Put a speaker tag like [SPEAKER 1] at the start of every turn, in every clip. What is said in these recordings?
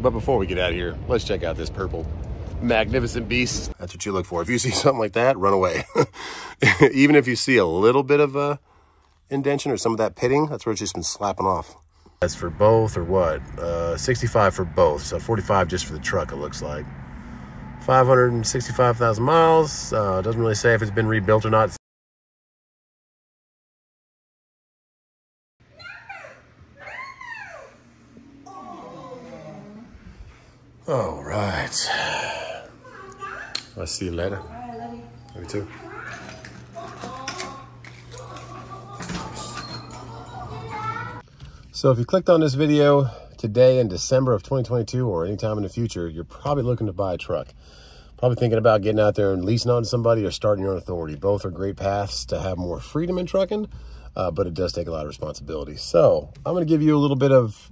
[SPEAKER 1] But before we get out of here, let's check out this purple magnificent beast. That's what you look for. If you see something like that, run away. Even if you see a little bit of a indentation or some of that pitting, that's where it's just been slapping off. That's for both or what? Uh, 65 for both. So 45 just for the truck, it looks like. 565,000 miles. Uh, doesn't really say if it's been rebuilt or not. All right. I'll see you later. Love you too. So if you clicked on this video today in December of 2022 or anytime in the future, you're probably looking to buy a truck. Probably thinking about getting out there and leasing on to somebody or starting your own authority. Both are great paths to have more freedom in trucking, uh, but it does take a lot of responsibility. So I'm going to give you a little bit of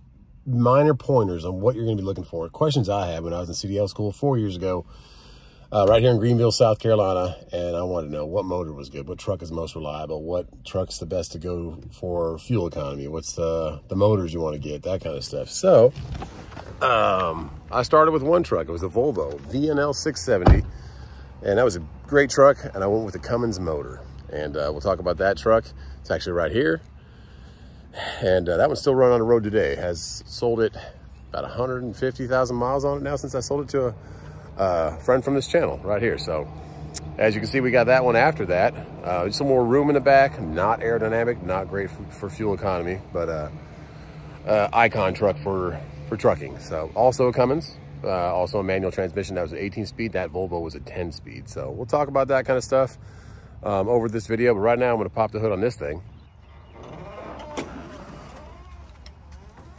[SPEAKER 1] minor pointers on what you're going to be looking for. Questions I had when I was in CDL school four years ago, uh, right here in Greenville, South Carolina, and I wanted to know what motor was good, what truck is most reliable, what truck's the best to go for fuel economy, what's the, the motors you want to get, that kind of stuff. So um, I started with one truck. It was a Volvo VNL 670, and that was a great truck, and I went with the Cummins motor. And uh, we'll talk about that truck. It's actually right here. And uh, that one's still running on the road today. Has sold it about 150,000 miles on it now since I sold it to a uh, friend from this channel right here. So as you can see, we got that one after that. Uh, some more room in the back, not aerodynamic, not great for, fuel economy, but uh, uh, icon truck for, for trucking. So also a Cummins, uh, also a manual transmission. That was an 18 speed. That Volvo was a 10 speed. So we'll talk about that kind of stuff um, over this video. But right now I'm gonna pop the hood on this thing.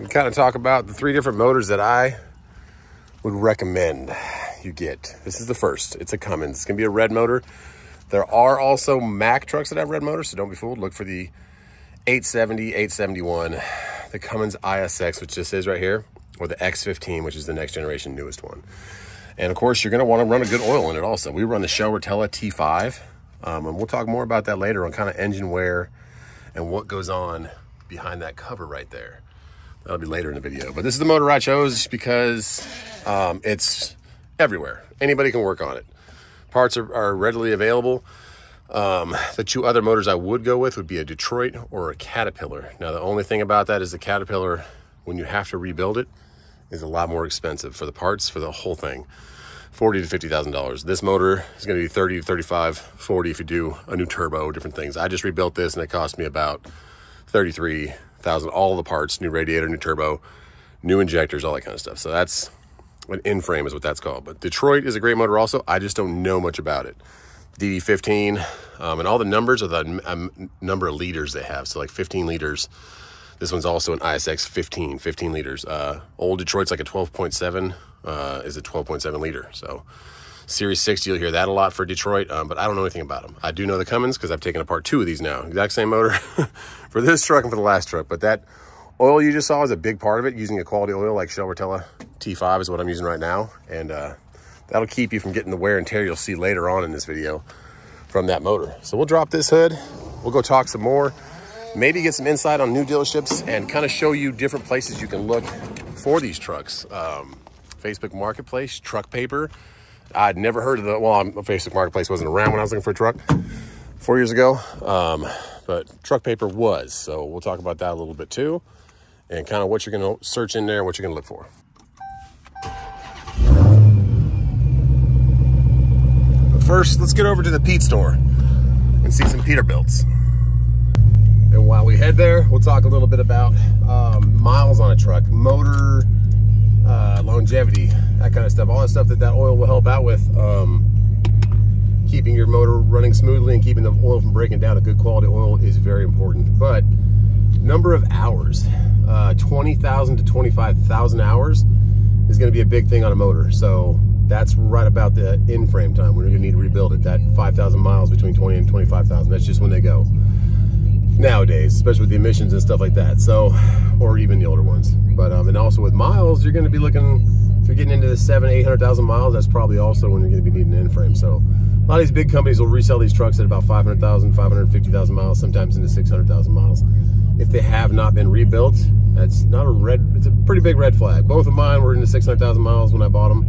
[SPEAKER 1] Kind of talk about the three different motors that I would recommend you get. This is the first. It's a Cummins. It's going to be a red motor. There are also Mack trucks that have red motors, so don't be fooled. Look for the 870, 871, the Cummins ISX, which this is right here, or the X15, which is the next generation newest one. And of course, you're going to want to run a good oil in it also. We run the Shell Rotella T5, um, and we'll talk more about that later on kind of engine wear and what goes on behind that cover right there. That'll be later in the video. But this is the motor I chose because um, it's everywhere. Anybody can work on it. Parts are, are readily available. Um, the two other motors I would go with would be a Detroit or a Caterpillar. Now, the only thing about that is the Caterpillar, when you have to rebuild it, is a lot more expensive for the parts, for the whole thing. 40 to $50,000. This motor is going to be 30 to 35, 40 if you do a new turbo, different things. I just rebuilt this and it cost me about 33,000 all the parts, new radiator, new turbo, new injectors, all that kind of stuff. So that's an in-frame is what that's called. But Detroit is a great motor also. I just don't know much about it. DD15 um, and all the numbers are the um, number of liters they have. So like 15 liters. This one's also an ISX 15, 15 liters. Uh, old Detroit's like a 12.7 uh, is a 12.7 liter. So Series 6, you'll hear that a lot for Detroit, um, but I don't know anything about them. I do know the Cummins because I've taken apart two of these now. Exact same motor for this truck and for the last truck. But that oil you just saw is a big part of it. Using a quality oil like Shell Rotella T5 is what I'm using right now. And uh, that'll keep you from getting the wear and tear you'll see later on in this video from that motor. So we'll drop this hood. We'll go talk some more. Maybe get some insight on new dealerships and kind of show you different places you can look for these trucks. Um, Facebook Marketplace, Truck Paper. I'd never heard of the, well, Facebook Marketplace wasn't around when I was looking for a truck four years ago. Um, but Truck Paper was. So we'll talk about that a little bit too and kind of what you're going to search in there and what you're going to look for. But first, let's get over to the Pete store and see some Peterbilts. And while we head there, we'll talk a little bit about um, miles on a truck, motor, uh, longevity, that kind of stuff. All that stuff that that oil will help out with. Um, keeping your motor running smoothly and keeping the oil from breaking down. A good quality oil is very important. But number of hours, uh, 20,000 to 25,000 hours is going to be a big thing on a motor. So that's right about the in-frame time when you're going to need to rebuild it. That 5,000 miles between 20 and 25,000. That's just when they go nowadays, especially with the emissions and stuff like that. So, or even the older ones. But, um, and also with miles, you're going to be looking, if you're getting into the seven, 800,000 miles, that's probably also when you're going to be needing an in-frame. So lot of these big companies will resell these trucks at about 500,000, 550,000 miles, sometimes into 600,000 miles if they have not been rebuilt That's not a red, it's a pretty big red flag. Both of mine were in the 600,000 miles when I bought them,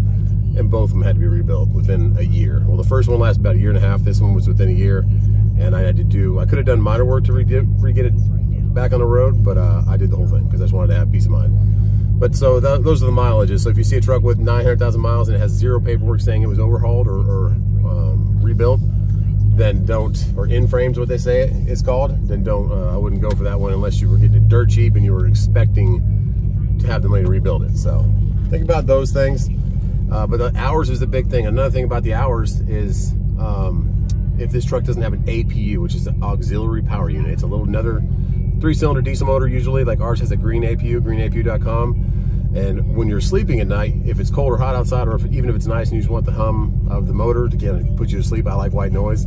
[SPEAKER 1] and both of them had to be rebuilt within a year. Well, the first one lasted about a year and a half. This one was within a year, and I had to do, I could have done minor work to re-get, re-get it back on the road, but uh, I did the whole thing because I just wanted to have peace of mind. But so th those are the mileages. So if you see a truck with 900,000 miles and it has zero paperwork saying it was overhauled or, or um, rebuilt, then don't, or in frames what they say it's called, then don't, uh, I wouldn't go for that one unless you were getting it dirt cheap and you were expecting to have the money to rebuild it. So think about those things. Uh, but the hours is the big thing. Another thing about the hours is um, if this truck doesn't have an APU, which is an auxiliary power unit, it's a little another three cylinder diesel motor usually, like ours has a green APU, greenapu.com. And when you're sleeping at night, if it's cold or hot outside, or if, even if it's nice and you just want the hum of the motor to get put you to sleep, I like white noise.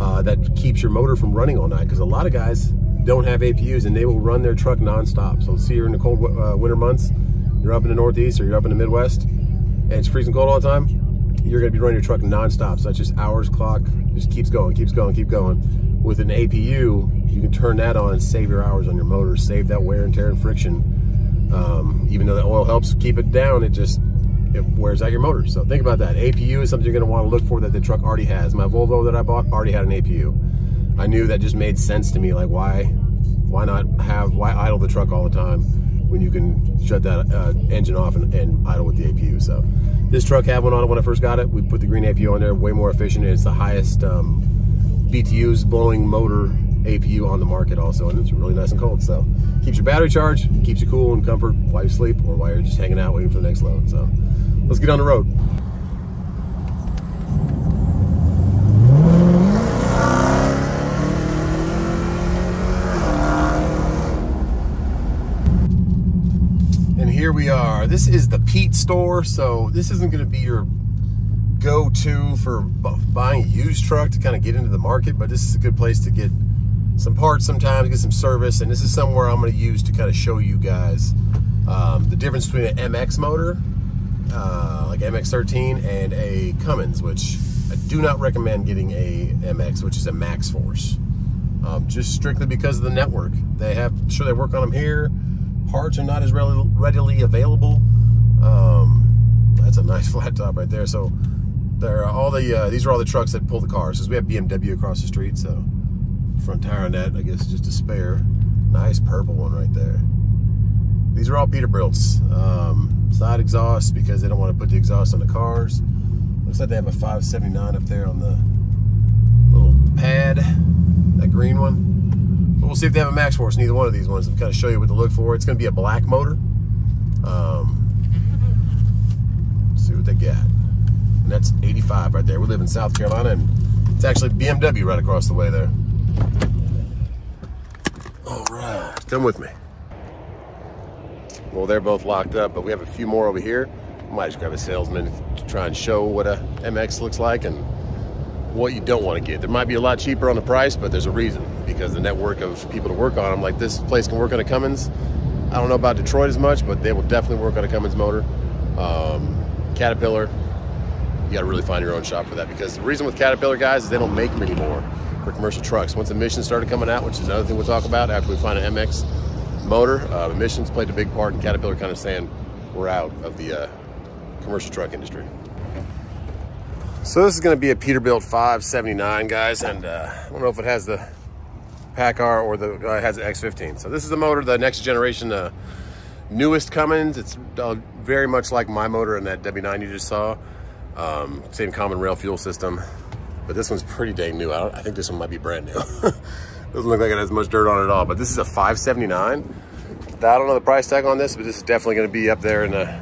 [SPEAKER 1] Uh, that keeps your motor from running all night because a lot of guys don't have APUs and they will run their truck nonstop. So see you're in the cold uh, winter months, you're up in the Northeast or you're up in the Midwest, and it's freezing cold all the time. You're going to be running your truck nonstop. So that's just hours clock, just keeps going, keeps going, keep going. With an APU, you can turn that on and save your hours on your motor, save that wear and tear and friction um, even though the oil helps keep it down, it just it wears out your motor. So think about that. APU is something you're gonna wanna look for that the truck already has. My Volvo that I bought already had an APU. I knew that just made sense to me. Like why, why not have, why idle the truck all the time when you can shut that uh, engine off and, and, idle with the APU. So this truck had one on it when I first got it. We put the green APU on there, way more efficient. It's the highest um, BTUs blowing motor APU on the market also, and it's really nice and cold. So keeps your battery charged, keeps you cool and comfort while you sleep or while you're just hanging out waiting for the next load. So let's get on the road. And here we are. This is the Pete store, so this isn't going to be your go-to for buying a used truck to kind of get into the market, but this is a good place to get some parts sometimes, get some service, and this is somewhere I'm going to use to kind of show you guys um, the difference between an MX motor, uh, like MX-13, and a Cummins, which I do not recommend getting a MX, which is a MaxxForce, um, just strictly because of the network. They have, sure they work on them here. Parts are not as readily, available. Um, that's a nice flat top right there. So there are all the, uh, these are all the trucks that pull the cars. Because we have BMW across the street, so front tire on that, I guess just a spare. Nice purple one right there. These are all Peterbilts. Um, side exhaust because they don't want to put the exhaust on the cars. Looks like they have a 579 up there on the little pad, that green one. But we'll see if they have a MaxxForce in either one of these ones and kind of show you what to look for. It's going to be a black motor. Um, see what they got. And that's 85 right there. We live in South Carolina and it's actually BMW right across the way there. All right, come with me. Well, they're both locked up, but we have a few more over here. Might just grab a salesman to try and show what a MX looks like and what you don't want to get. There might be a lot cheaper on the price, but there's a reason because the network of people to work on them, like this place can work on a Cummins. I don't know about Detroit as much, but they will definitely work on a Cummins motor. Um, Caterpillar, you got to really find your own shop for that because the reason with Caterpillar guys is they don't make them anymore for commercial trucks. Once emissions started coming out, which is another thing we'll talk about after we find an MX motor, uh, emissions played a big part in Caterpillar kind of saying we're out of the uh, commercial truck industry. So this is going to be a Peterbilt 579, guys, and uh, I don't know if it has the PACCAR or the uh, has the X15. So this is the motor, the next generation, uh, newest Cummins. It's uh, very much like my motor in that W9 you just saw. Um, same common rail fuel system but this one's pretty dang new. I, I think this one might be brand new. Doesn't look like it has much dirt on it at all, but this is a 579. I don't know the price tag on this, but this is definitely gonna be up there in the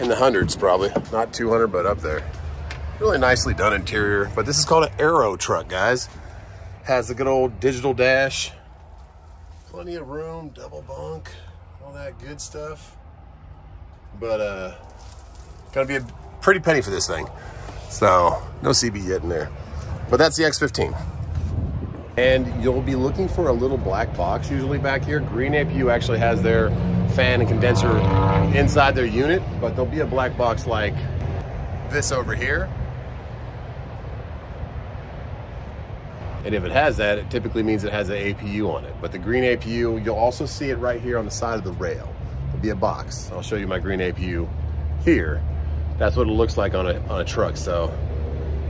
[SPEAKER 1] in the hundreds probably. Not 200, but up there. Really nicely done interior, but this is called an Aero truck, guys. Has the good old digital dash. Plenty of room, double bunk, all that good stuff. But uh, gonna be a pretty penny for this thing. So no CB yet in there. But that's the X15. And you'll be looking for a little black box usually back here. Green APU actually has their fan and condenser inside their unit, but there'll be a black box like this over here. And if it has that, it typically means it has an APU on it. But the green APU, you'll also see it right here on the side of the rail. It'll be a box. I'll show you my green APU here. That's what it looks like on a, on a truck. So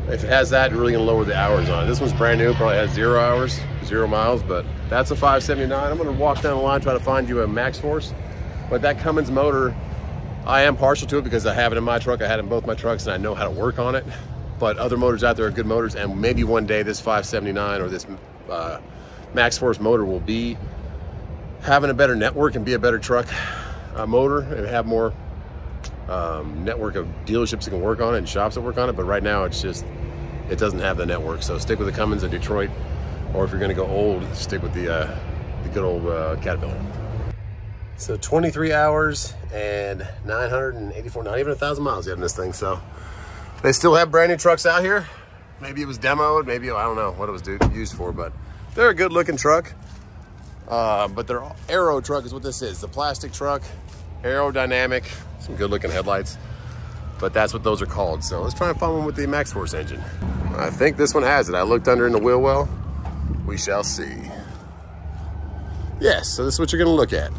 [SPEAKER 1] if it has that, you're really gonna lower the hours on it. This one's brand new, probably has zero hours, zero miles, but that's a 579. I'm gonna walk down the line, try to find you a MaxxForce. But that Cummins motor, I am partial to it because I have it in my truck. I had it in both my trucks and I know how to work on it but other motors out there are good motors and maybe one day this 579 or this uh, MaxxForce motor will be having a better network and be a better truck uh, motor and have more um, network of dealerships that can work on it and shops that work on it but right now it's just it doesn't have the network so stick with the Cummins in Detroit or if you're going to go old stick with the uh, the good old uh, Caterpillar so 23 hours and 984 not even a thousand miles yet in this thing so they still have brand new trucks out here. Maybe it was demoed, maybe, I don't know what it was used for, but they're a good looking truck. Uh, but their aero truck is what this is. The plastic truck, aerodynamic, some good looking headlights. But that's what those are called. So let's try and find one with the MaxxForce engine. I think this one has it. I looked under in the wheel well. We shall see. Yes, so this is what you're gonna look at.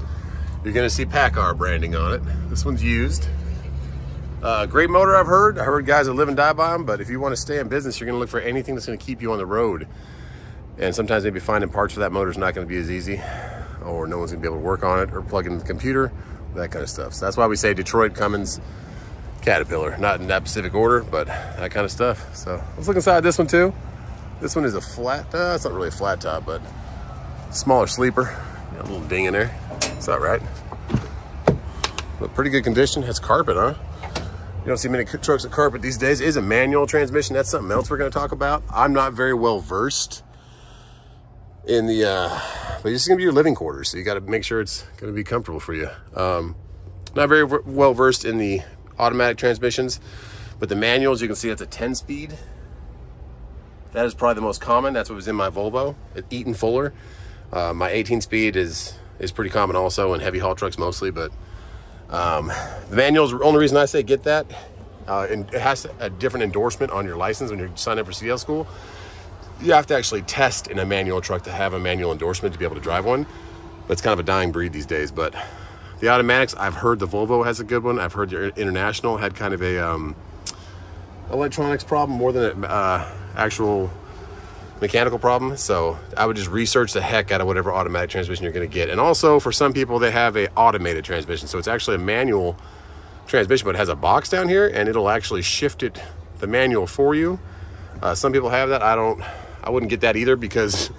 [SPEAKER 1] You're gonna see PACCAR branding on it. This one's used. Uh, great motor, I've heard. I heard guys that live and die by them, but if you want to stay in business, you're going to look for anything that's going to keep you on the road. And sometimes maybe finding parts for that motor is not going to be as easy, or no one's to be able to work on it, or plug in the computer, that kind of stuff. So that's why we say Detroit, Cummins, Caterpillar. Not in that specific order, but that kind of stuff. So let's look inside this one too. This one is a flat, uh, it's not really a flat top, but smaller sleeper. Got a little ding in there. It's right? But pretty good condition. Has carpet, huh? You don't see many trucks with carpet these days. It is a manual transmission. That's something else we're going to talk about. I'm not very well versed in the, uh, but this is going to be your living quarters. So you got to make sure it's going to be comfortable for you. Um, not very well versed in the automatic transmissions, but the manuals, you can see it's a 10 speed. That is probably the most common. That's what was in my Volvo at Eaton Fuller. Uh, my 18 speed is, is pretty common also in heavy haul trucks mostly, but um, the manuals, only reason I say get that. Uh, and it has a different endorsement on your license when you're sign up for CDL school. You have to actually test in a manual truck to have a manual endorsement to be able to drive one. It's kind of a dying breed these days. But the automatics, I've heard the Volvo has a good one. I've heard the International had kind of a um, electronics problem more than an uh, actual mechanical problem. So I would just research the heck out of whatever automatic transmission you're going to get. And also for some people, they have a automated transmission. So it's actually a manual transmission, but it has a box down here and it'll actually shift it, the manual for you. Uh, some people have that. I don't, I wouldn't get that either because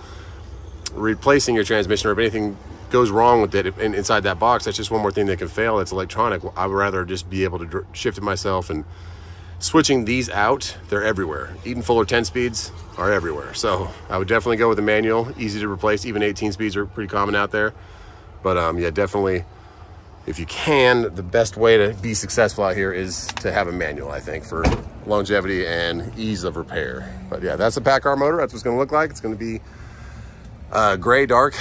[SPEAKER 1] replacing your transmission or if anything goes wrong with it inside that box, that's just one more thing that can fail. It's electronic. I would rather just be able to shift it myself and switching these out, they're everywhere. Eaton Fuller 10 speeds are everywhere. So I would definitely go with a manual, easy to replace. Even 18 speeds are pretty common out there. But um, yeah, definitely, if you can, the best way to be successful out here is to have a manual, I think, for longevity and ease of repair. But yeah, that's a PACCAR motor. That's what it's gonna look like. It's gonna be uh, gray, dark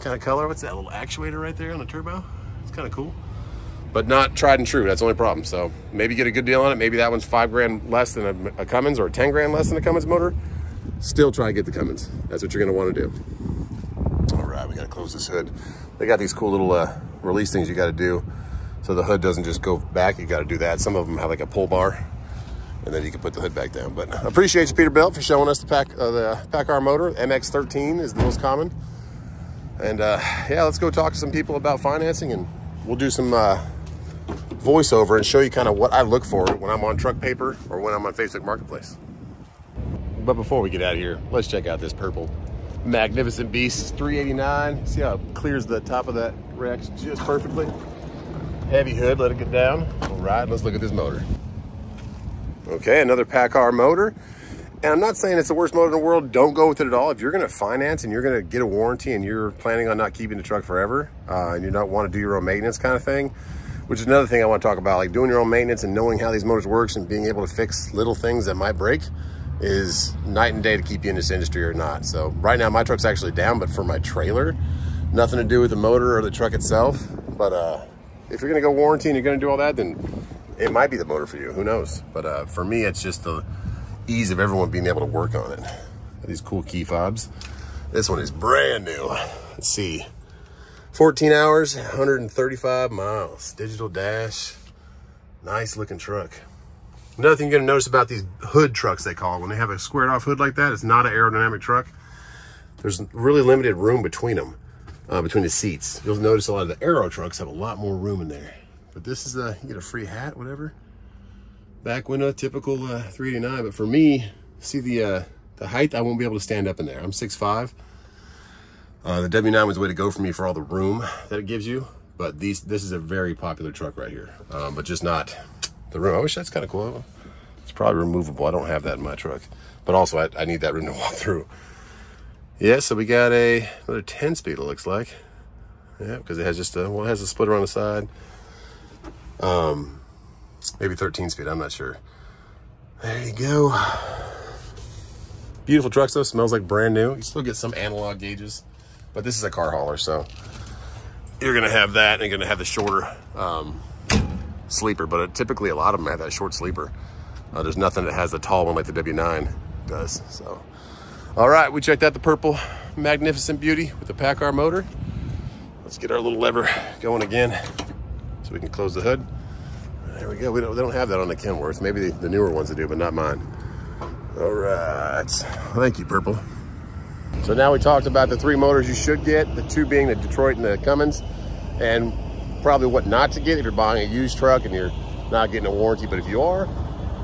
[SPEAKER 1] kind of color. What's that little actuator right there on the turbo? It's kind of cool but not tried and true. That's the only problem. So maybe get a good deal on it. Maybe that one's five grand less than a, a Cummins or 10 grand less than a Cummins motor. Still try to get the Cummins. That's what you're gonna wanna do. All right, we gotta close this hood. They got these cool little uh, release things you gotta do. So the hood doesn't just go back, you gotta do that. Some of them have like a pull bar and then you can put the hood back down. But appreciate you, Peterbilt, for showing us the pack uh, the PACCAR motor. MX-13 is the most common. And uh, yeah, let's go talk to some people about financing and we'll do some uh, voiceover and show you kind of what I look for when I'm on truck paper or when I'm on Facebook Marketplace. But before we get out of here, let's check out this purple magnificent beast 389 see how it clears the top of that rack just perfectly heavy hood let it get down all right let's look at this motor okay another PACCAR motor and I'm not saying it's the worst motor in the world. Don't go with it at all. If you're going to finance and you're going to get a warranty and you're planning on not keeping the truck forever uh, and you don't want to do your own maintenance kind of thing, which is another thing I want to talk about. Like doing your own maintenance and knowing how these motors works and being able to fix little things that might break is night and day to keep you in this industry or not. So right now my truck's actually down, but for my trailer, nothing to do with the motor or the truck itself. But uh, if you're gonna go warranty and you're gonna do all that, then it might be the motor for you, who knows? But uh, for me, it's just the ease of everyone being able to work on it. These cool key fobs. This one is brand new. Let's see. 14 hours, 135 miles. Digital dash. Nice looking truck. Another thing you're gonna notice about these hood trucks, they call it, when they have a squared off hood like that, it's not an aerodynamic truck. There's really limited room between them, uh, between the seats. You'll notice a lot of the aero trucks have a lot more room in there. But this is a, you get a free hat, whatever. Back window, typical uh, 389. But for me, see the uh, the height, I won't be able to stand up in there. I'm 6'5". Uh, the W9 was the way to go for me for all the room that it gives you. But these, this is a very popular truck right here. Um, but just not the room. I wish that's kind of cool. It's probably removable. I don't have that in my truck. But also, I, I need that room to walk through. Yeah, so we got a another 10 speed, it looks like. Yeah, because it has just a, well, it has a splitter on the side. Um, maybe 13 speed, I'm not sure. There you go. Beautiful trucks though, smells like brand new. You still get some analog gauges, but this is a car hauler, so you're gonna have that and you're gonna have the shorter um, sleeper, but it, typically a lot of them have that short sleeper. Uh, there's nothing that has the tall one like the W9 does, so. All right, we checked out the purple magnificent beauty with the PACCAR motor. Let's get our little lever going again so we can close the hood. There we go. We don't, they don't have that on the Kenworth. Maybe the, the newer ones that do, but not mine. All right. Thank you, Purple. So now we talked about the three motors you should get, the two being the Detroit and the Cummins, and probably what not to get if you're buying a used truck and you're not getting a warranty. But if you are,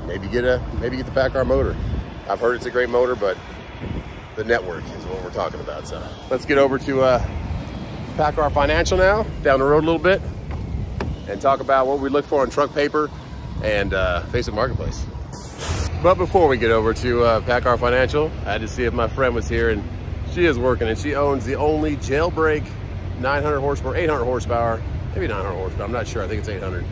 [SPEAKER 1] maybe get a maybe get the PACCAR motor. I've heard it's a great motor, but the network is what we're talking about. So let's get over to uh, PACCAR Financial now, down the road a little bit, and talk about what we look for in truck paper and uh, Facebook Marketplace. But before we get over to uh, PACCAR Financial, I had to see if my friend was here, and she is working, and she owns the only jailbreak 900 horsepower, 800 horsepower, maybe 900 horsepower, I'm not sure, I think it's 800,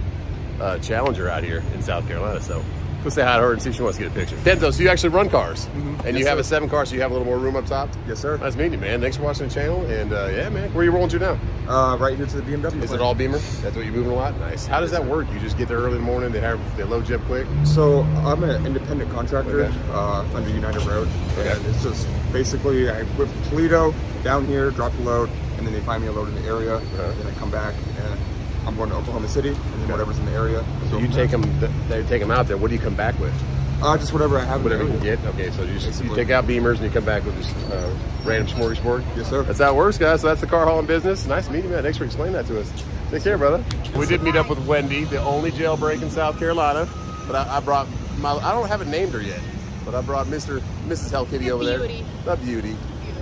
[SPEAKER 1] uh, Challenger out here in South Carolina. So go say hi to her and see if she wants to get a picture. Denzo, so you actually run cars, mm -hmm. and
[SPEAKER 2] yes,
[SPEAKER 1] you have
[SPEAKER 2] sir.
[SPEAKER 1] a seven car, so you have a little more room up top?
[SPEAKER 2] Yes, sir.
[SPEAKER 1] Nice meeting you, man. Thanks for watching the channel, and uh, yeah, man, where are you rolling to now?
[SPEAKER 2] Uh, right here to the BMW.
[SPEAKER 1] Is it all Beamer? That's what you're moving a lot? Nice. How does that work? You just get there early in the morning, they have they load you up quick?
[SPEAKER 2] So I'm an independent contractor
[SPEAKER 1] Okay.
[SPEAKER 2] uh, under United Road,
[SPEAKER 1] Okay.
[SPEAKER 2] and it's just basically I whip Toledo down here, drop the load, and then they find me a load in the area,
[SPEAKER 1] Uh-huh.
[SPEAKER 2] and then I come back and I'm going to Oklahoma City, and then whatever's in the area.
[SPEAKER 1] So you take them, they take them out there. What do you come back with?
[SPEAKER 2] uh, just whatever I have. in the
[SPEAKER 1] Whatever you can get. Okay, so you, just, you take out Beamers and you come back with just uh, random smorgasbord.
[SPEAKER 2] Yes, sir.
[SPEAKER 1] That's how it works, guys. So that's the car hauling business. Nice meeting you, man. Thanks for explaining that to us. Take care, brother. We did meet up with Wendy, the only jailbreak in South Carolina. But I, I brought my, I don't haven't named her yet, but I brought Mr. Mrs. Hell Kitty
[SPEAKER 3] The
[SPEAKER 1] over
[SPEAKER 3] beauty.
[SPEAKER 1] there. The beauty.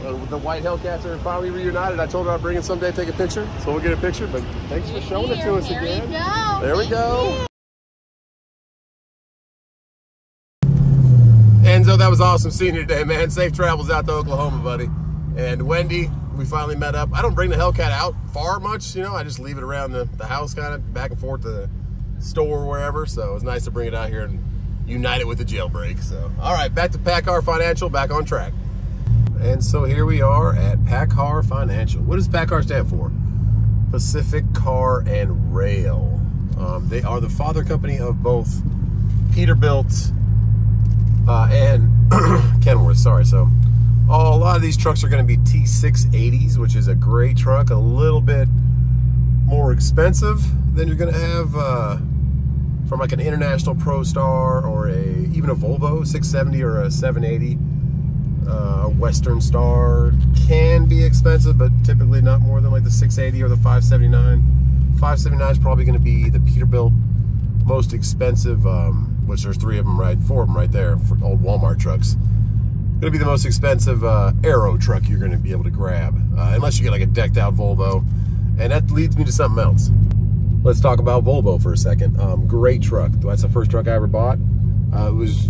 [SPEAKER 1] Uh, the white Hellcats are finally reunited. I told her I'd bring it someday, take a picture. So we'll get a picture, but thanks for showing it to us
[SPEAKER 3] There
[SPEAKER 1] again.
[SPEAKER 3] we go.
[SPEAKER 1] There we go. Enzo, that was awesome seeing you today, man. Safe travels out to Oklahoma, buddy. And Wendy, we finally met up. I don't bring the Hellcat out far much, you know. I just leave it around the, the house, kind of back and forth to the store or wherever. So it was nice to bring it out here and unite it with the jailbreak. So, all right, back to PACCAR Financial, back on track. And so here we are at PACCAR Financial. What does PACCAR stand for? Pacific Car and Rail. Um, they are the father company of both Peterbilt uh, and Kenworth, sorry. So oh, a lot of these trucks are going to be T680s, which is a great truck, a little bit more expensive than you're going to have uh, from like an International ProStar or a even a Volvo 670 or a 780. Uh, Western Star can be expensive, but typically not more than like the 680 or the 579. 579 is probably going to be the Peterbilt most expensive, um, which there's three of them right, four of them right there for old Walmart trucks. Going to be the most expensive uh, Aero truck you're going to be able to grab, uh, unless you get like a decked out Volvo. And that leads me to something else. Let's talk about Volvo for a second. Um, great truck. That's the first truck I ever bought. Uh, it was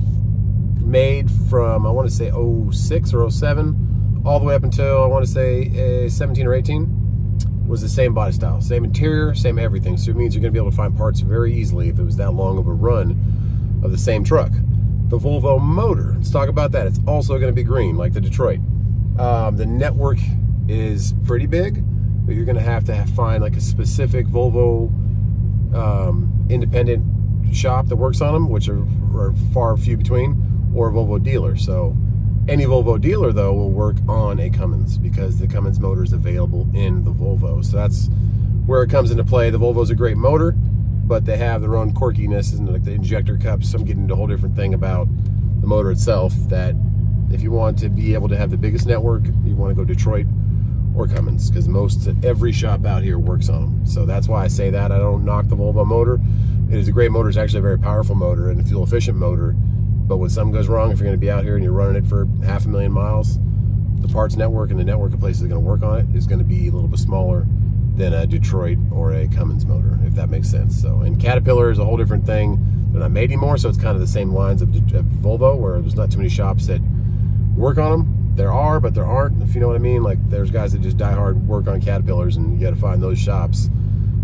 [SPEAKER 1] made from, I want to say 06 or 07, all the way up until, I want to say uh, 17 or 18 was the same body style, same interior, same everything. So it means you're gonna be able to find parts very easily if it was that long of a run of the same truck. The Volvo motor, let's talk about that. It's also gonna be green, like the Detroit. Um, the network is pretty big, but you're have to have, find like a specific Volvo um, independent shop that works on them, which are, are far few between, or a Volvo dealer. So Any Volvo dealer, though, will work on a Cummins because the Cummins motor is available in the Volvo. So that's where it comes into play. The Volvo's a great motor, but they have their own quirkiness and like the injector cups. So I'm getting into a whole different thing about the motor itself that if you want to be able to have the biggest network, you want to go Detroit or Cummins because most every shop out here works on them. So that's why I say that. I don't knock the Volvo motor. It is a great motor. It's actually a very powerful motor and a fuel efficient motor. But when something goes wrong, if you're going to be out here and you're running it for half a million miles, the parts network and the network of places that are going to work on it is going to be a little bit smaller than a Detroit or a Cummins motor, if that makes sense. So, and Caterpillar is a whole different thing. They're not made anymore, so it's kind of the same lines of, of Volvo, where there's not too many shops that work on them. There are, but there aren't, if you know what I mean. Like, there's guys that just die hard work on Caterpillars, and you got to find those shops.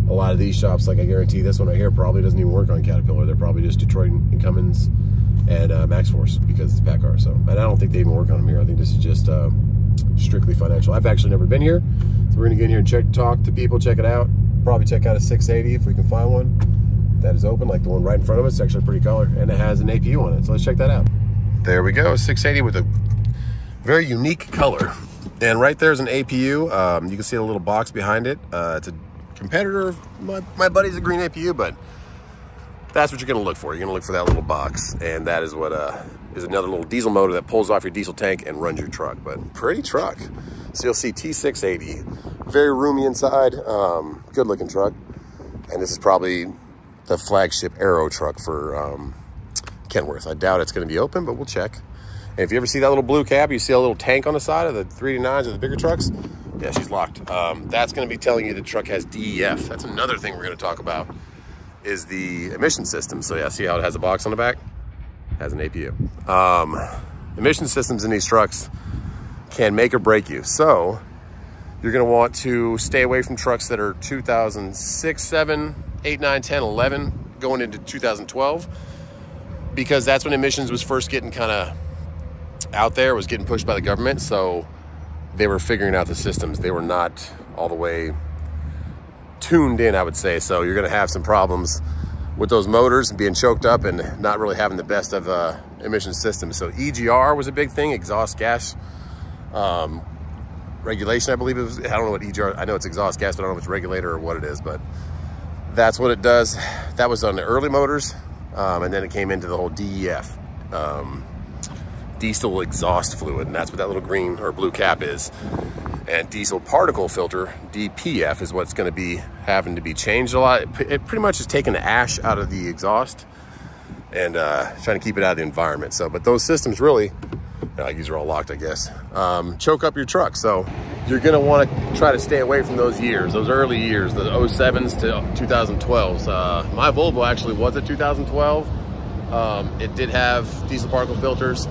[SPEAKER 1] A lot of these shops, like I guarantee this one right here, probably doesn't even work on Caterpillar. They're probably just Detroit and Cummins and uh, MaxxForce because it's a PACCAR. So, and I don't think they even work on them here. I think this is just uh, strictly financial. I've actually never been here, so we're gonna get in here and check, talk to people, check it out. Probably check out a 680 if we can find one that is open, like the one right in front of us. It's actually pretty color, and it has an APU on it. So let's check that out. There we go, 680 with a very unique color. And right there's an APU. Um, you can see a little box behind it. Uh, it's a competitor. My, my buddy's a green APU, but that's what you're gonna look for. You're gonna look for that little box. And that is what uh, is another little diesel motor that pulls off your diesel tank and runs your truck. But pretty truck. So you'll see T680. Very roomy inside, um, good looking truck. And this is probably the flagship aero truck for um, Kenworth. I doubt it's gonna be open, but we'll check. And if you ever see that little blue cap, you see a little tank on the side of the 389s or the bigger trucks. Yeah, she's locked. Um, that's to be telling you the truck has DEF. That's another thing we're to talk about is the emission system. So yeah, see how it has a box on the back? Has an APU. Um, emission systems in these trucks can make or break you. So you're to want to stay away from trucks that are 2006, 7, 8, 9, 10, 11, going into 2012, because that's when emissions was first getting kind of out there was getting pushed by the government. So they were figuring out the systems. They were not all the way tuned in, I would say. So you're going to have some problems with those motors being choked up and not really having the best of uh, emission systems. So EGR was a big thing, exhaust gas um, regulation, I believe it was. I don't know what EGR, I know it's exhaust gas, but I don't know if it's regulator or what it is, but that's what it does. That was on the early motors. Um, and then it came into the whole DEF. Um, diesel exhaust fluid, and that's what that little green or blue cap is. And diesel particle filter, DPF, is what's gonna be having to be changed a lot. It pretty much is taking the ash out of the exhaust and uh, trying to keep it out of the environment. So, but those systems really, uh, these are all locked, I guess, um, choke up your truck. So you're gonna wanna try to stay away from those years, those early years, the 07s to 2012s. Uh, my Volvo actually was a 2012. Um, it did have diesel particle filters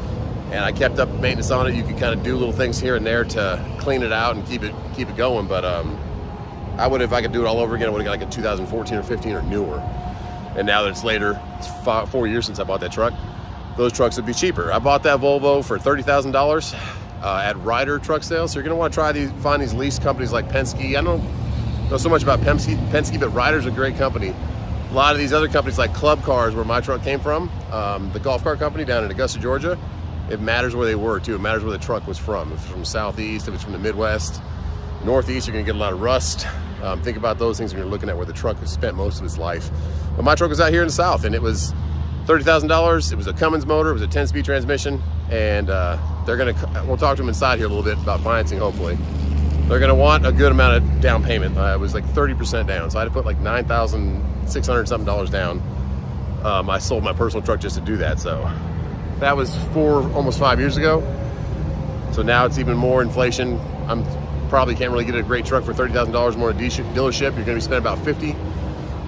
[SPEAKER 1] and I kept up maintenance on it. You could kind of do little things here and there to clean it out and keep it keep it going. But um, I would, if I could do it all over again, I would have got like a 2014 or 15 or newer. And now that it's later, it's five, four years since I bought that truck, those trucks would be cheaper. I bought that Volvo for $30,000 uh, at Ryder Truck Sales. So you're gonna wanna try these, find these lease companies like Penske. I don't know so much about Penske, Penske but Ryder's a great company. A lot of these other companies like Club Cars, where my truck came from, um, the golf cart company down in Augusta, Georgia, it matters where they were too. It matters where the truck was from. If it's from Southeast, if it's from the Midwest, Northeast, you're gonna get a lot of rust. Um, think about those things when you're looking at where the truck has spent most of its life. But my truck was out here in the South and it was $30,000. It was a Cummins motor, it was a 10 speed transmission. And uh, they're gonna, we'll talk to them inside here a little bit about financing, hopefully. They're gonna want a good amount of down payment. Uh, it was like 30% down. So I had to put like 9,600 something dollars down. Um, I sold my personal truck just to do that. So that was four, almost five years ago. So now it's even more inflation. I'm probably can't really get a great truck for $30,000 more at a dealership. You're gonna be spending about 50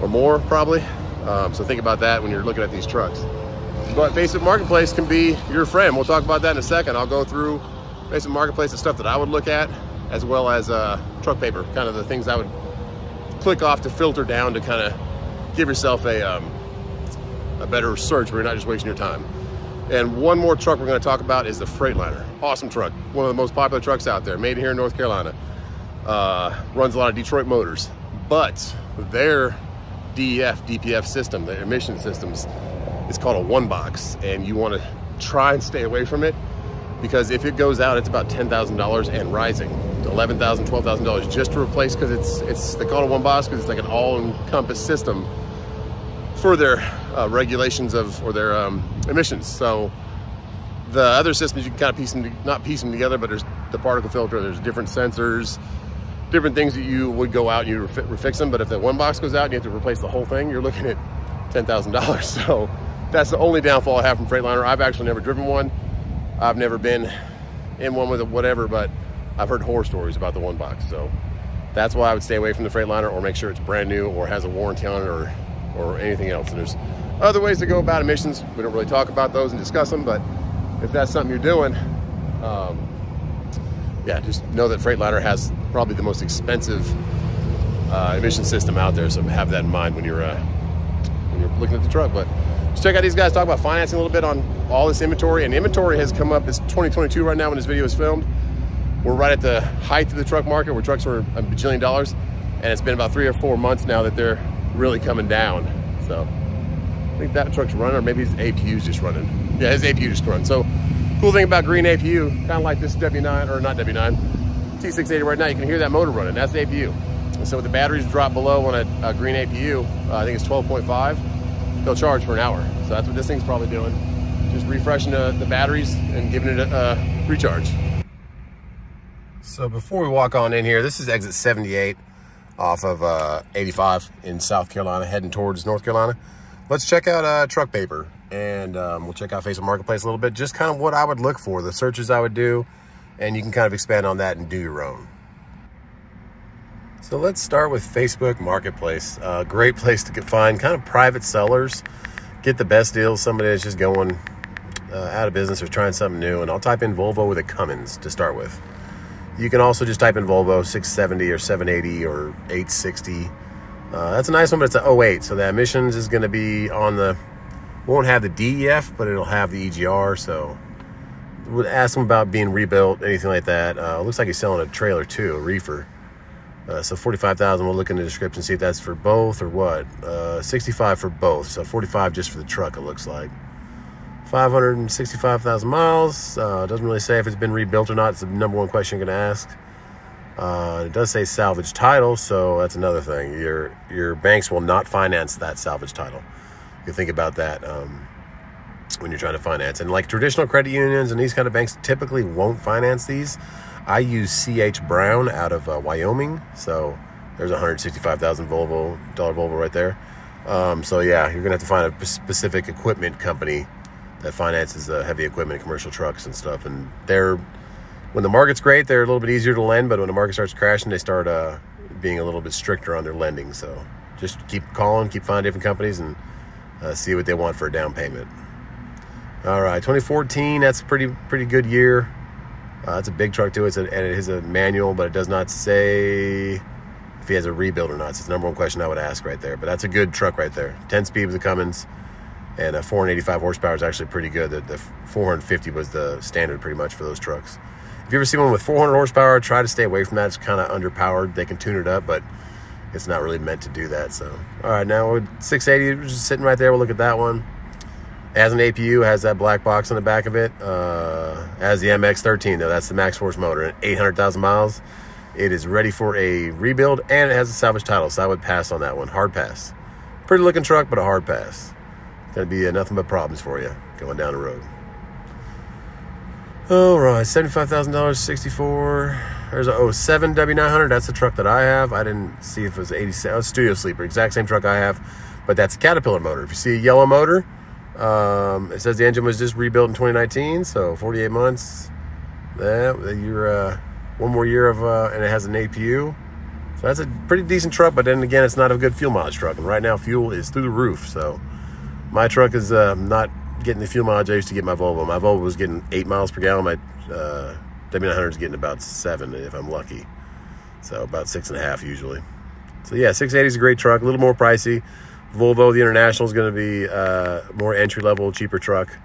[SPEAKER 1] or more probably. Um, so think about that when you're looking at these trucks. But Facebook Marketplace can be your friend. We'll talk about that in a second. I'll go through Facebook Marketplace, the stuff that I would look at, as well as uh, truck paper, kind of the things I would click off to filter down to kind of give yourself a, um, a better search where you're not just wasting your time. And one more truck we're gonna talk about is the Freightliner. Awesome truck, one of the most popular trucks out there, made here in North Carolina. Uh, runs a lot of Detroit motors, but their DEF, DPF system, the emission systems, is called a one box, and you wanna try and stay away from it. because if it goes out, it's about $10,000 and rising to $11,000, $12,000 just to replace because it's, it's, they call it one box because it's like an all-encompass system for their uh, regulations of, or their um, emissions. So the other systems, you can kind of piece them, not piece them together, but there's the particle filter, there's different sensors, different things that you would go out and you refix them. But if the one box goes out and you have to replace the whole thing, you're looking at $10,000. So that's the only downfall I have from Freightliner. I've actually never driven one. I've never been in one with a whatever, but I've heard horror stories about the one box. So that's why I would stay away from the Freightliner or make sure it's brand new or has a warranty on it or, or anything else. And there's other ways to go about emissions. We don't really talk about those and discuss them, but if that's something you're doing, um, yeah, just know that Freightliner has probably the most expensive uh, emission system out there. So have that in mind when you're uh, when you're looking at the truck. But let's check out these guys talk about financing a little bit on all this inventory. And inventory has come up. It's 2022 right now when this video is filmed. We're right at the height of the truck market where trucks were a bajillion dollars. And it's been about three or four months now that they're really coming down. So I think that truck's running, or maybe his APU's just running. Yeah, his APU just running. So cool thing about green APU, kind of like this W9, or not W9, T680 right now, you can hear that motor running. That's the APU. And so with the batteries drop below on a, a green APU, uh, I think it's 12.5, they'll charge for an hour. So that's what this thing's probably doing. Just refreshing the, the batteries and giving it a, a recharge. So before we walk on in here, this is exit 78 off of uh, 85 in South Carolina, heading towards North Carolina. Let's check out uh, truck paper and um, we'll check out Facebook Marketplace a little bit, just kind of what I would look for, the searches I would do, and you can kind of expand on that and do your own. So let's start with Facebook Marketplace. Uh, great place to find kind of private sellers, get the best deals, somebody that's just going uh, out of business or trying something new. And I'll type in Volvo with a Cummins to start with. You can also just type in Volvo 670 or 780 or 860. Uh, that's a nice one, but it's an 08. So the emissions is going to be on the won't have the DEF, but it'll have the EGR. So would ask him about being rebuilt, anything like that. Uh, looks like he's selling a trailer too, a reefer. Uh, so 45,000, we'll look in the description, see if that's for both or what. Uh, 65 for both, so 45 just for the truck, it looks like. 565,000 miles. Uh, doesn't really say if it's been rebuilt or not. It's the number one question you're going to ask. Uh, it does say salvage title, so that's another thing. Your your banks will not finance that salvage title you think about that um, when you're trying to finance. And like traditional credit unions and these kind of banks typically won't finance these. I use CH Brown out of uh, Wyoming, so there's 165,000 Volvo dollar Volvo right there. Um, so yeah, you're gonna have to find a specific equipment company that finances uh, heavy equipment, commercial trucks and stuff. And they're when the market's great, they're a little bit easier to lend, but when the market starts crashing, they start uh, being a little bit stricter on their lending. So just keep calling, keep finding different companies, and uh, see what they want for a down payment. All right, 2014, that's a pretty pretty good year. Uh, it's a big truck too. It's a, and it is a manual, but it does not say if he has a rebuild or not. So it's the number one question I would ask right there. But that's a good truck right there. 10 speed with the Cummins, and a 485 horsepower is actually pretty good. The, the 450 was the standard pretty much for those trucks. If you ever see one with 400 horsepower, try to stay away from that. It's kind of underpowered. They can tune it up, but it's not really meant to do that. So, all right, now 680 just sitting right there. We'll look at that one. As an APU, has that black box on the back of it. Uh, as the MX-13 though, that's the MaxxForce motor at 800,000 miles. It is ready for a rebuild and it has a salvage title, so I would pass on that one. Hard pass. Pretty looking truck, but a hard pass. It's gonna be uh, nothing but problems for you going down the road. All right, $75,000, 64. There's a 07 W900. That's the truck that I have. I didn't see if it was 87. Oh, Studio Sleeper, exact same truck I have, but that's a Caterpillar motor. If you see a yellow motor, um, it says the engine was just rebuilt in 2019, so 48 months. That you're uh, one more year of, uh, and it has an APU. So that's a pretty decent truck, but then again, it's not a good fuel mileage truck. And right now, fuel is through the roof. So my truck is uh, not getting the fuel mileage I used to get my Volvo. My Volvo was getting eight miles per gallon. My uh, W900 is getting about seven if I'm lucky. So about six and a half usually. So yeah, 680 is a great truck, a little more pricey. Volvo, the International is going to be uh, more entry level, cheaper truck.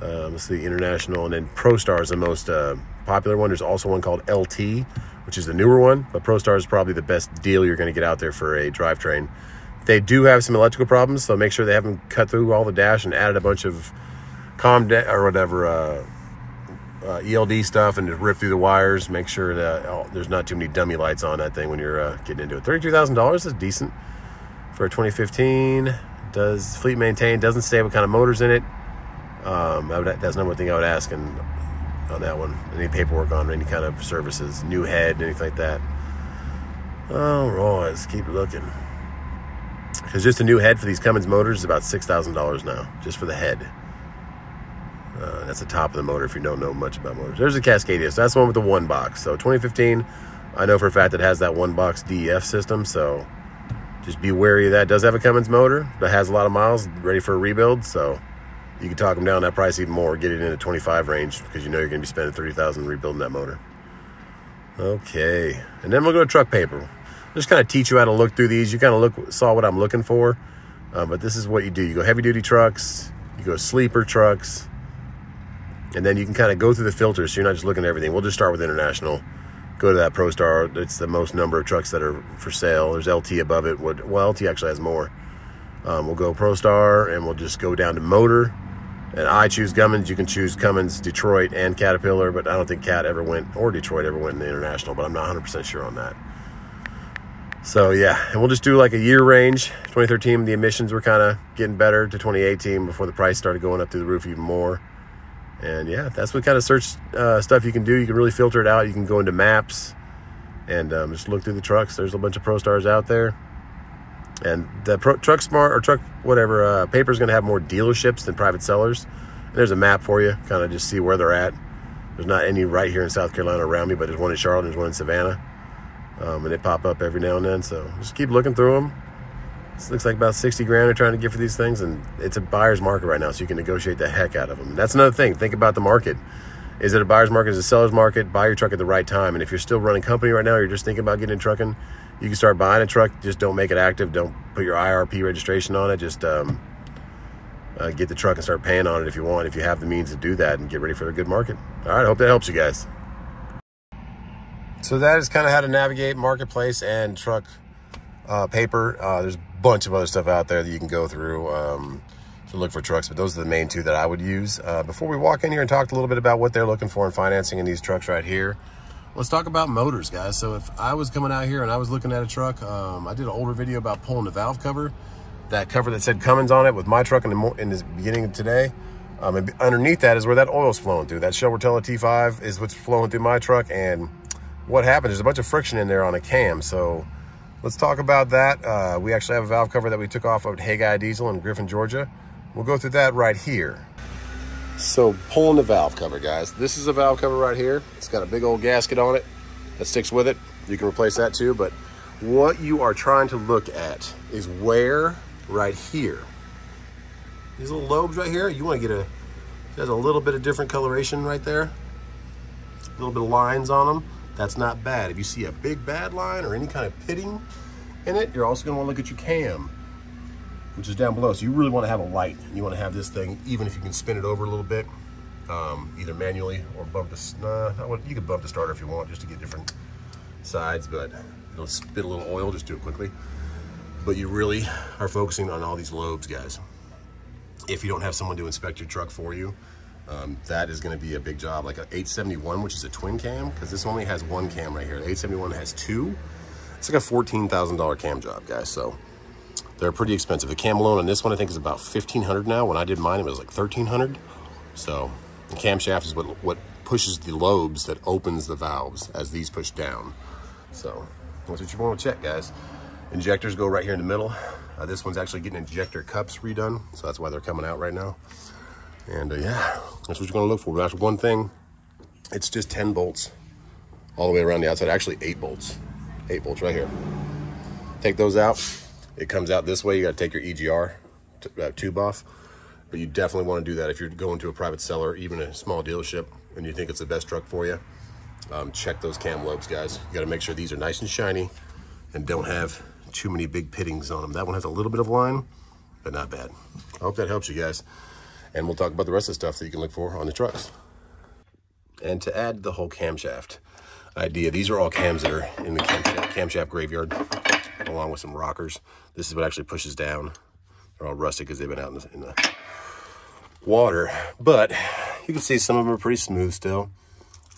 [SPEAKER 1] Um, let's see, International, and then ProStar is the most uh, popular one. There's also one called LT, which is the newer one, but ProStar is probably the best deal you're going to get out there for a drivetrain. They do have some electrical problems, so make sure they haven't cut through all the dash and added a bunch of com or whatever uh, uh, ELD stuff and just rip through the wires. Make sure that oh, there's not too many dummy lights on that thing when you're uh, getting into it. $32,000 is decent for a 2015. Does fleet maintain, doesn't say what kind of motors in it. Um, would, that's number one thing I would ask and on that one. Any paperwork on any kind of services, new head, anything like that. All right, let's keep looking. Because just a new head for these Cummins motors is about $6,000 now, just for the head. Uh, that's the top of the motor if you don't know much about motors. There's a Cascadia, so that's the one with the one box. So 2015, I know for a fact it has that one box DEF system, so just be wary of that. It does have a Cummins motor that has a lot of miles, ready for a rebuild, so you can talk them down that price even more, get it in the 25 range because you know you're going to be spending 30000 rebuilding that motor. Okay, and then we'll go to truck paper. Just kind of teach you how to look through these. You kind of look saw what I'm looking for, uh, but this is what you do. You go heavy duty trucks, you go sleeper trucks, and then you can kind of go through the filters so you're not just looking at everything. We'll just start with international. Go to that ProStar. It's the most number of trucks that are for sale. There's LT above it. Well, LT actually has more. Um, we'll go ProStar and we'll just go down to motor. And I choose Cummins. You can choose Cummins, Detroit, and Caterpillar, but I don't think Cat ever went, or Detroit ever went in the international, but I'm not 100% sure on that. So yeah, and we'll just do like a year range. 2013, the emissions were kind of getting better to 2018 before the price started going up through the roof even more. And yeah, that's what kind of search uh, stuff you can do. You can really filter it out. You can go into maps and um, just look through the trucks. There's a bunch of ProStars out there. And the Pro, Truck Smart or Truck whatever uh, paper is going to have more dealerships than private sellers. And there's a map for you, kind of just see where they're at. There's not any right here in South Carolina around me, but there's one in Charlotte, there's one in Savannah. Um, and they pop up every now and then. So just keep looking through them. This looks like about 60 grand they're trying to get for these things, and it's a buyer's market right now, so you can negotiate the heck out of them. That's another thing. Think about the market. Is it a buyer's market? Is it a seller's market? Buy your truck at the right time. And if you're still running company right now, you're just thinking about getting in trucking, you can start buying a truck. Just don't make it active. Don't put your IRP registration on it. Just um, uh, get the truck and start paying on it if you want, if you have the means to do that and get ready for a good market. All right, I hope that helps you guys. So that is kind of how to navigate marketplace and truck uh, paper. Uh, there's a bunch of other stuff out there that you can go through um, to look for trucks, but those are the main two that I would use. Uh, before we walk in here and talk a little bit about what they're looking for in financing in these trucks right here, let's talk about motors, guys. So if I was coming out here and I was looking at a truck, um, I did an older video about pulling the valve cover, that cover that said Cummins on it with my truck in the, in the beginning of today. Um, and underneath that is where that oil's flowing through. That Shell Rotella T5 is what's flowing through my truck. And what happened, there's a bunch of friction in there on a cam. So let's talk about that. Uh, we actually have a valve cover that we took off of Hey Diesel in Griffin, Georgia. We'll go through that right here. So pulling the valve cover, guys. This is a valve cover right here. It's got a big old gasket on it that sticks with it. You can replace that too, but what you are trying to look at is where right here. These little lobes right here, you want to get a, has a little bit of different coloration right there. A little bit of lines on them. That's not bad. If you see a big bad line or any kind of pitting in it, you're also gonna wanna look at your cam, which is down below. So you really wanna have a light. And you wanna have this thing, even if you can spin it over a little bit, um, either manually or bump the, nah, you can bump the starter if you want, just to get different sides, but it'll spit a little oil, just do it quickly. But you really are focusing on all these lobes, guys. If you don't have someone to inspect your truck for you, um, that is going to be a big job. Like a 871, which is a twin cam, because this only has one cam right here. The 871 has two. It's like a $14,000 cam job, guys. So they're pretty expensive. The cam alone on this one, I think, is about 1500 now. When I did mine, it was like 1300 So the camshaft is what, what pushes the lobes that opens the valves as these push down. So that's what you want to check, guys. Injectors go right here in the middle. Uh, this one's actually getting injector cups redone, so that's why they're coming out right now. And uh, yeah, that's what you're gonna look for. That's one thing. It's just 10 bolts all the way around the outside. Actually, eight bolts. Eight bolts right here. Take those out. It comes out this way. You gotta take your EGR uh, tube off. But you definitely wanna do that if you're going to a private seller, even a small dealership, and you think it's the best truck for you. Um, check those cam lobes, guys. You gotta make sure these are nice and shiny and don't have too many big pittings on them. That one has a little bit of line, but not bad. I hope that helps you guys and we'll talk about the rest of the stuff that you can look for on the trucks. And to add the whole camshaft idea, these are all cams that are in the camshaft, graveyard, along with some rockers. This is what actually pushes down. They're all rusted because they've been out in the, in the water. But you can see some of them are pretty smooth still.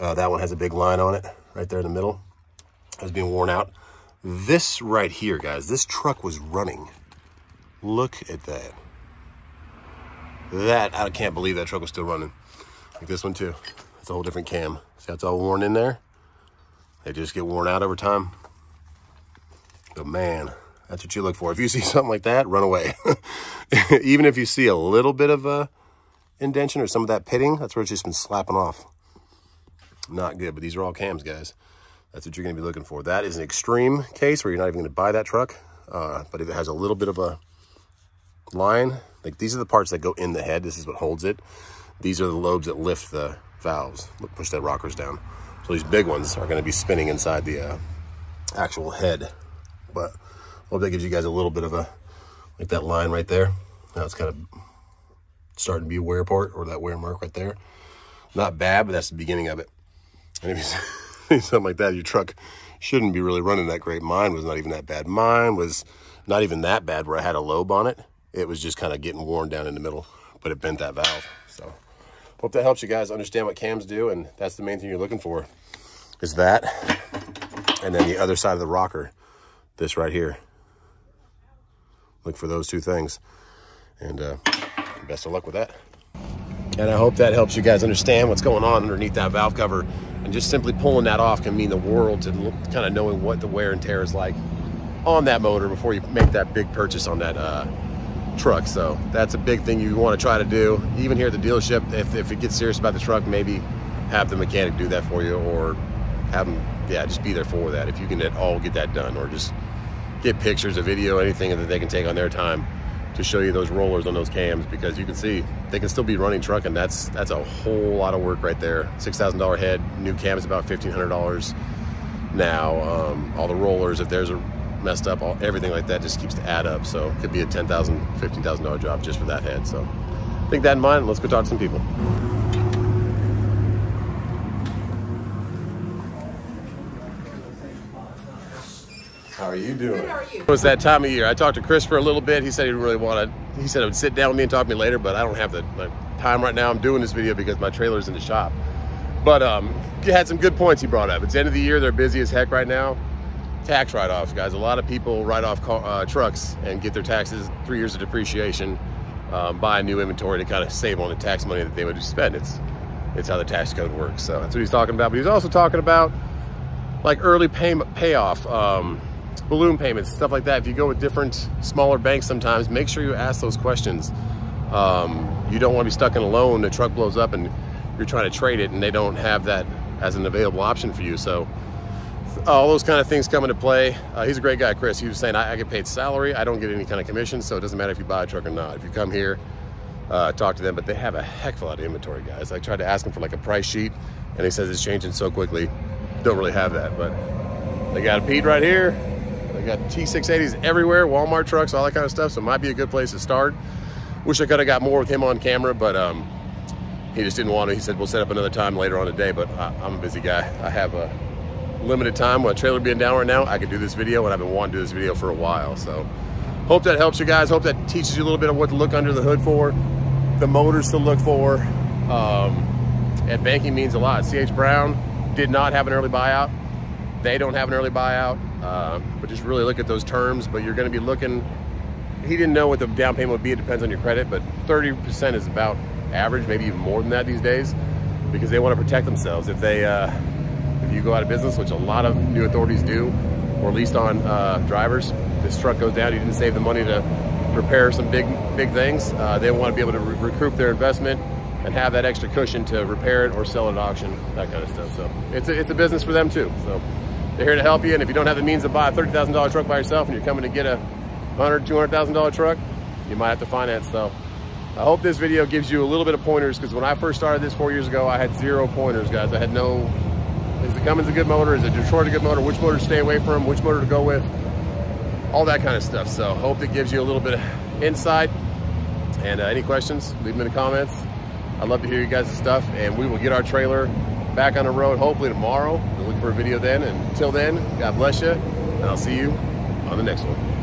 [SPEAKER 1] Uh, that one has a big line on it right there in the middle. It's being worn out. This right here, guys, this truck was running. Look at that. That, I can't believe that truck was still running. Like this one too. It's a whole different cam. See how it's all worn in there? They just get worn out over time. But man, that's what you look for. If you see something like that, run away. Even if you see a little bit of a indentation or some of that pitting, that's where it's just been slapping off. Not good, but these are all cams, guys. That's what you're gonna be looking for. That is an extreme case where you're not even gonna buy that truck, uh, but if it has a little bit of a line, like these are the parts that go in the head, this is what holds it. These are the lobes that lift the valves, push that rockers down. So these big ones are gonna be spinning inside the uh, actual head. But I hope that gives you guys a little bit of a, like that line right there. Now it's kind of starting to be a wear part or that wear mark right there. Not bad, but that's the beginning of it. Something like that, your truck shouldn't be really running that great. Mine was not even that bad. Mine was not even that bad where I had a lobe on it. It was just kind of getting worn down in the middle, but it bent that valve. So hope that helps you guys understand what cams do. And that's the main thing you're looking for is that. And then the other side of the rocker, this right here. Look for those two things. And uh, best of luck with that. And I hope that helps you guys understand what's going on underneath that valve cover. And just simply pulling that off can mean the world to kind of knowing what the wear and tear is like on that motor before you make that big purchase on that uh, truck. So that's a big thing you want to try to do. Even here at the dealership, if, if it gets serious about the truck, maybe have the mechanic do that for you or have them, yeah, just be there for that. If you can at all get that done or just get pictures, a video, anything that they can take on their time to show you those rollers on those cams because you can see they can still be running truck and that's that's a whole lot of work right there. $6,000 head, new cam is about $1,500 now. Um, all the rollers, if there's a messed up, all, everything like that just keeps to add up. So it could be a $10,000, $15,000 job just for that head. So think that in mind. Let's go talk to some people. How are you doing?
[SPEAKER 3] Good, how are you?
[SPEAKER 1] It was that time of year. I talked to Chris for a little bit. He said he really wanted, he said he would sit down with me and talk to me later, but I don't have the, the time right now. I'm doing this video because my trailer's in the shop. But um, he had some good points he brought up. It's the end of the year. They're busy as heck right now. Tax write-offs, guys. A lot of people write off car, uh, trucks and get their taxes, three years of depreciation, um, buy new inventory to kind of save on the tax money that they would spend. It's, it's how the tax code works. So that's what he's talking about. But he's also talking about like early payment payoff. Um, balloon payments, stuff like that. If you go with different smaller banks sometimes, make sure you ask those questions. Um, you don't want to be stuck in a loan, the truck blows up and you're trying to trade it and they don't have that as an available option for you. So all those kind of things come into play. Uh, he's a great guy, Chris. He was saying, I, I, get paid salary. I don't get any kind of commission, so it doesn't matter if you buy a truck or not. If you come here, uh, talk to them, but they have a heck of a lot of inventory, guys. I tried to ask him for like a price sheet and he says it's changing so quickly. Don't really have that, but they got a Pete right here. They got T680s everywhere, Walmart trucks, all that kind of stuff. So it might be a good place to start. Wish I could have got more with him on camera, but um, he just didn't want to. He said, we'll set up another time later on today, but I, am a busy guy. I have a limited time with a trailer being down right now. I could do this video and I've been wanting to do this video for a while. So hope that helps you guys. Hope that teaches you a little bit of what to look under the hood for, the motors to look for. Um, and banking means a lot. CH Brown did not have an early buyout. They don't have an early buyout. Uh, but just really look at those terms. But you're going to be looking. He didn't know what the down payment would be. It depends on your credit, but 30% is about average, maybe even more than that these days, because they want to protect themselves. If they, uh, you go out of business, which a lot of new authorities do, or at least on uh, drivers, this truck goes down. You didn't save the money to repair some big, big things. Uh, they want to be able to re recoup their investment and have that extra cushion to repair it or sell it at auction, that kind of stuff. So it's a, it's a business for them too. So. They're here to help you. And if you don't have the means to buy a $30,000 truck by yourself and you're coming to get a $100,000, $200,000 truck, you might have to finance. So I hope this video gives you a little bit of pointers because when I first started this four years ago, I had zero pointers, guys. I had no, is the Cummins a good motor? Is the Detroit a good motor? Which motor to stay away from? Which motor to go with? All that kind of stuff. So hope it gives you a little bit of insight. And uh, any questions, leave them in the comments. I'd love to hear you guys' stuff and we will get our trailer back on the road hopefully tomorrow. We'll look for a video then. And until then, God bless you, and I'll see you on the next one.